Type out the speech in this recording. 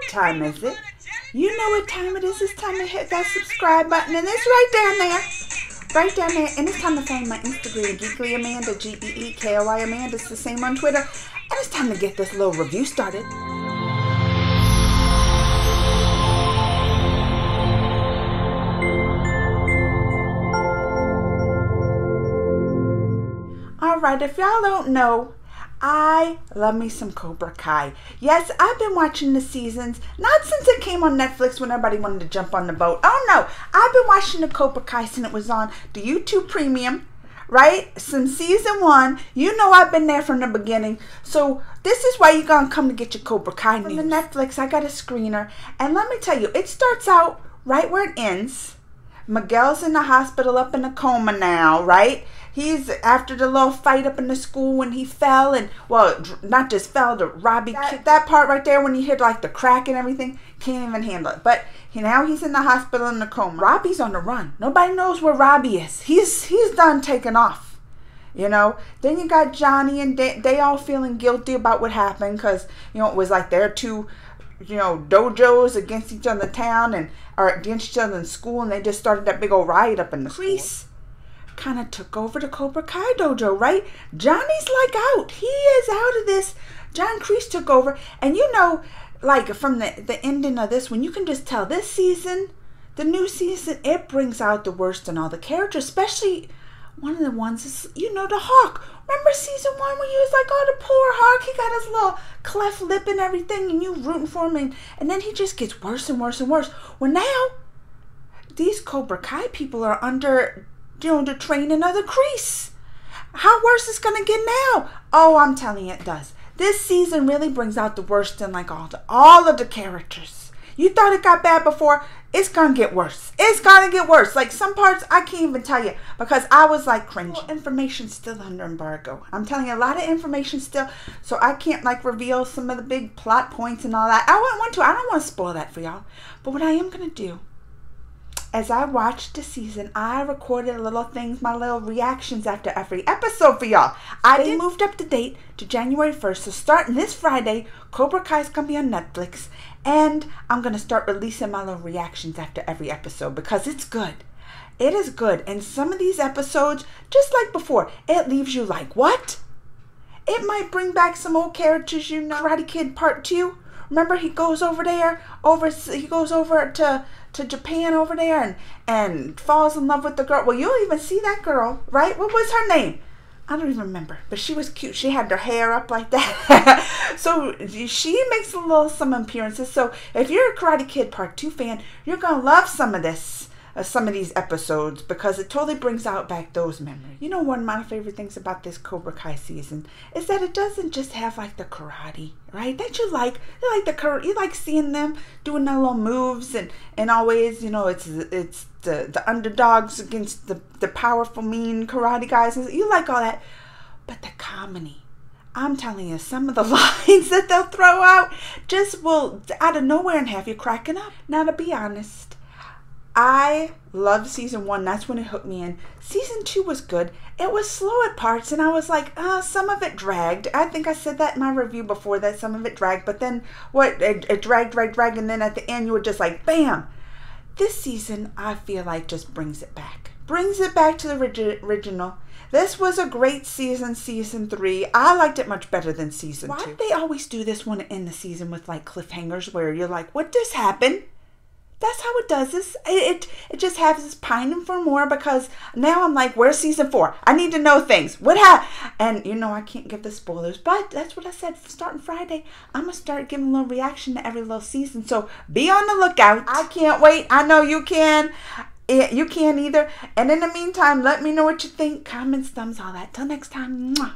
what time is it? You know what time it is. It's time to hit that subscribe button, and it's right down there. Right down there. And it's time to find my Instagram, Geekly Amanda, G E E K O Y Amanda. It's the same on Twitter. And it's time to get this little review started. Alright, if y'all don't know, I love me some Cobra Kai. Yes, I've been watching the seasons, not since it came on Netflix when everybody wanted to jump on the boat. Oh no, I've been watching the Cobra Kai since it was on the YouTube Premium, right? Since season one. You know I've been there from the beginning. So this is why you're going to come to get your Cobra Kai news. From the Netflix, I got a screener. And let me tell you, it starts out right where it ends. Miguel's in the hospital up in a coma now, right? He's after the little fight up in the school when he fell and well, not just fell, the Robbie that, that part right there when you hear like the crack and everything, can't even handle it. But he, now he's in the hospital in the coma. Robbie's on the run. Nobody knows where Robbie is. He's he's done taking off. You know, then you got Johnny and they, they all feeling guilty about what happened because, you know, it was like their two, you know, dojos against each other in town and or against each other in school and they just started that big old riot up in the Kreese kind of took over the Cobra Kai dojo, right? Johnny's like out. He is out of this. John Kreese took over. And you know, like from the, the ending of this one, you can just tell this season, the new season, it brings out the worst in all the characters, especially one of the ones is, you know, the Hawk. Remember season one when you was like, oh, the poor Hawk, he got his little cleft lip and everything, and you rooting for him, and, and then he just gets worse and worse and worse. Well, now, these Cobra Kai people are under know, the training of the Kreese. How worse is gonna get now? Oh, I'm telling you, it does. This season really brings out the worst in like all the all of the characters. You thought it got bad before, it's gonna get worse. It's gonna get worse. Like some parts I can't even tell you because I was like cringe. Information still under embargo. I'm telling you a lot of information still, so I can't like reveal some of the big plot points and all that. I wouldn't want to. I don't want to spoil that for y'all. But what I am gonna do as I watched the season, I recorded little things, my little reactions after every episode for y'all. I they moved up the date to January 1st, so starting this Friday, Cobra Kai is gonna be on Netflix, and I'm gonna start releasing my little reactions after every episode because it's good. It is good, and some of these episodes, just like before, it leaves you like, what? It might bring back some old characters you know. Karate Kid Part 2. Remember he goes over there, over he goes over to to Japan over there and and falls in love with the girl. Well, you'll even see that girl, right? What was her name? I don't even remember, but she was cute. She had her hair up like that. so she makes a little some appearances. So if you're a Karate Kid Part 2 fan, you're going to love some of this uh, some of these episodes because it totally brings out back those memories. You know, one of my favorite things about this Cobra Kai season is that it doesn't just have like the karate, right? That you like, you like the karate, you like seeing them doing their little moves and and always, you know, it's it's the the underdogs against the the powerful mean karate guys. You like all that, but the comedy. I'm telling you, some of the lines that they'll throw out just will out of nowhere and have you cracking up. Now, to be honest, I loved season one. That's when it hooked me in. Season two was good. It was slow at parts, and I was like, uh, some of it dragged. I think I said that in my review before that some of it dragged, but then what? It, it dragged, dragged, dragged, and then at the end you were just like, bam. This season, I feel like just brings it back. Brings it back to the original. This was a great season, season three. I liked it much better than season Why two. Why do they always do this one in the season with like cliffhangers where you're like, what just happened? That's how it does this. It, it, it just has this pining for more because now I'm like, where's season four? I need to know things. What happened? And you know, I can't give the spoilers, but that's what I said. Starting Friday, I'm gonna start giving a little reaction to every little season. So be on the lookout. I can't wait. I know you can. You can't either. And in the meantime, let me know what you think. Comments, thumbs, all that. Till next time. Bye.